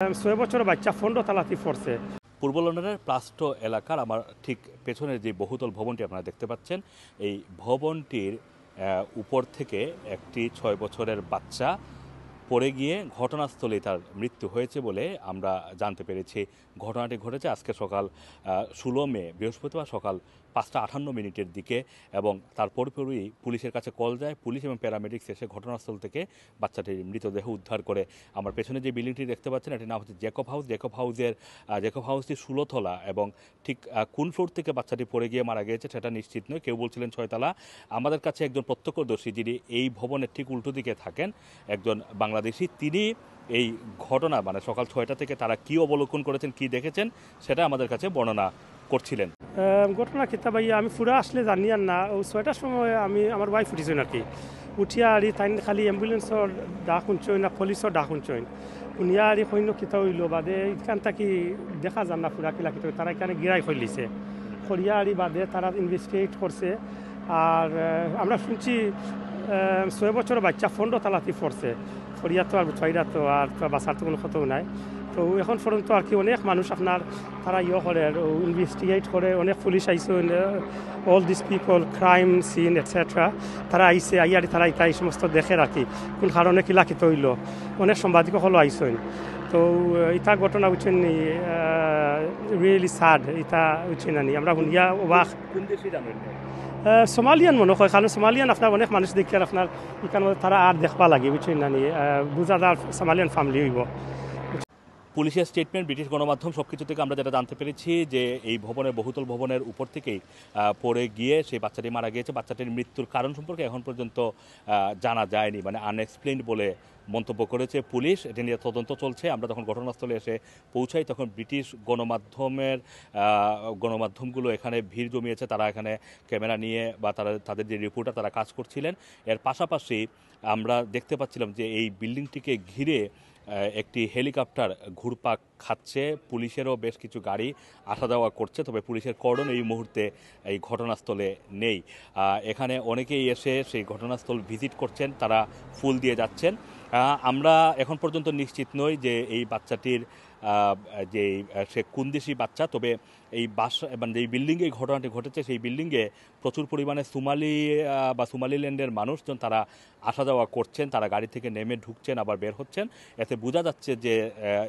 ছয় বছর বাচ্চা ফন্ড তালাতি পড়ছে পূর্ব লন্ডনের প্লাস্ট এলাকার আমার ঠিক পেছনের যে বহুতল ভবনটি আপনারা দেখতে পাচ্ছেন, এই ভবনটির উপর থেকে একটি ছয় বছরের বাচ্চা পড়ে গিয়ে ঘটনাস্থলেই তার মৃত্যু হয়েছে বলে আমরা জানতে পেরেছি। ঘটনাটি ঘটেছে আজকে সকাল ষোলো মে, বৃহস্পতিবার সকাল পাঁচটা আটান্ন মিনিটের দিকে এবং তারপর পরই পুলিশের কাছে কল যায়। পুলিশ এবং প্যারামেডিক্স এসে ঘটনাস্থল থেকে বাচ্চাটির মৃতদেহ উদ্ধার করে। আমার পেছনে যে বিল্ডিংটি দেখতে পাচ্ছেন, এটির নাম হচ্ছে জেকব হাউস। জেকব হাউসের জেকব হাউসটি ষোলোতলা এবং ঠিক কোন ফ্লোর থেকে বাচ্চাটি পড়ে গিয়ে মারা গিয়েছে সেটা নিশ্চিত নয়। কেউ বলছিলেন ছয়তলা। আমাদের কাছে একজন প্রত্যক্ষদর্শী যিনি এই ভবনের ঠিক উল্টো দিকে থাকেন, একজন বাংলাদেশি, তিনি এই ঘটনা মানে সকাল ছয়টা থেকে তারা কি অবলোকন করেছেন, কি দেখেছেন, সেটা আমাদের কাছে বর্ণনা করছিলেন। ঘটনা কিতা ভাইয়া আমি ফুরা আসলে জানি আর না। ও ছয়টার সময় আমি, আমার ওয়াইফ উঠিছেন আর কি। উঠিয়া আর তাই খালি অ্যাম্বুলেন্সর ডাক শুনছইন না পুলিশর ডাক শুনছইন। শুনিয়া আর সৈন্য কিতা হইল বাদে, ইখান থাকি দেখা যান না ফুরা কিলা কিতা। তারা এখানে গিরাই ফেলিছে খরিয়া আরি বাদে তারা ইনভেস্টিগেট করছে। আর আমরা শুনছি ছয় বছর বাচ্চা ফন্ড তালাতি পড়ছে খরিয়া তো আর ছয়টা তো আর তো বাঁচার তো কোনো ক্ষতও নাই। তো এখন পর্যন্ত আর কি অনেক মানুষ আপনার তারা ইয়ে করে ইনভেস্টিগেট করে, অনেক পুলিশ আইসে all this people crime scene etcetera তারা আইসে আইয়ারি তারা ইতা এই সমস্ত দেখে রাখি কোন কারণে কি লাখিত হইল অনেক সাংবাদিক হলো আইসেন তো ইতা ঘটনা উঠছেন রিয়েলি সাড ইতা উঠছে নানি আমরা শুনিয়া অবাক কোন দেশে জানেন আহ, সোমালিয়ান মনে হয় কারণ সোমালিয়ান আপনার অনেক মানুষ দেখি আর আপনার এখানে তারা আর দেখবা লাগে বুঝছেন পুলিশের স্টেটমেন্ট ব্রিটিশ গণমাধ্যম সব কিছু থেকে আমরা যেটা জানতে পেরেছি যে এই ভবনের, বহুতল ভবনের উপর থেকেই পড়ে গিয়ে সেই বাচ্চাটি মারা গিয়েছে। বাচ্চাটির মৃত্যুর কারণ সম্পর্কে এখন পর্যন্ত জানা যায়নি মানে আনএক্সপ্লেইনড বলে মন্তব্য করেছে পুলিশ। এটি নিয়ে তদন্ত চলছে। আমরা যখন ঘটনাস্থলে এসে পৌঁছাই, তখন ব্রিটিশ গণমাধ্যমের গণমাধ্যমগুলো এখানে ভিড় জমিয়েছে। তারা এখানে ক্যামেরা নিয়ে বা তারা, তাদের যে রিপোর্টার তারা কাজ করছিলেন। এর পাশাপাশি আমরা দেখতে পাচ্ছিলাম যে এই বিল্ডিংটিকে ঘিরে একটি হেলিকপ্টার ঘুরপাক খাচ্ছে। পুলিশেরও বেশ কিছু গাড়ি আসা যাওয়া করছে, তবে পুলিশের কর্ডন এই মুহূর্তে এই ঘটনাস্থলে নেই। এখানে অনেকেই এসে সেই ঘটনাস্থল ভিজিট করছেন, তারা ফুল দিয়ে যাচ্ছেন। আমরা এখন পর্যন্ত নিশ্চিত নই যে এই বাচ্চাটির যে সে কুন্দিসি বাচ্চা, তবে এই বাস মানে যেই বিল্ডিংয়ে এই ঘটনাটি ঘটেছে, সেই বিল্ডিংয়ে প্রচুর পরিমাণে সোমালি বা সোমালিল্যান্ডের মানুষজন তারা আসা যাওয়া করছেন, তারা গাড়ি থেকে নেমে ঢুকছেন, আবার বের হচ্ছেন। এতে বোঝা যাচ্ছে যে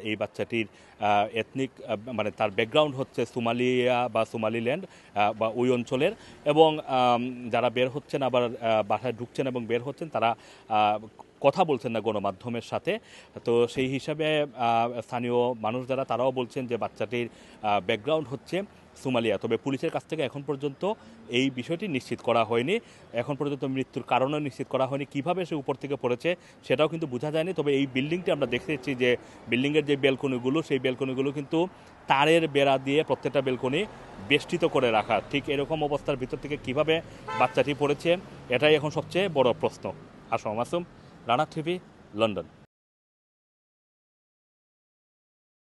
এই বাচ্চাটির এথনিক মানে তার ব্যাকগ্রাউন্ড হচ্ছে সোমালিয়া বা সোমালিল্যান্ড বা ওই অঞ্চলের। এবং যারা বের হচ্ছেন, আবার বাসায় ঢুকছেন এবং বের হচ্ছেন, তারা কথা বলছেন না গণমাধ্যমের সাথে। তো সেই হিসাবে স্থানীয় মানুষ যারা, তারাও বলছেন যে বাচ্চাটির ব্যাকগ্রাউন্ড হচ্ছে সোমালিয়া। তবে পুলিশের কাছ থেকে এখন পর্যন্ত এই বিষয়টি নিশ্চিত করা হয়নি। এখন পর্যন্ত মৃত্যুর কারণও নিশ্চিত করা হয়নি। কীভাবে সে উপর থেকে পড়েছে, সেটাও কিন্তু বোঝা যায়নি। তবে এই বিল্ডিংটি আমরা দেখতেছি যে, বিল্ডিংয়ের যে বেলকনিগুলো, সেই বেলকনিগুলো কিন্তু তারের বেড়া দিয়ে প্রত্যেকটা বেলকনি বেষ্টিত করে রাখা। ঠিক এরকম অবস্থার ভিতর থেকে কীভাবে বাচ্চাটি পড়েছে, এটাই এখন সবচেয়ে বড় প্রশ্ন। আসম মাসুম। Rana TV London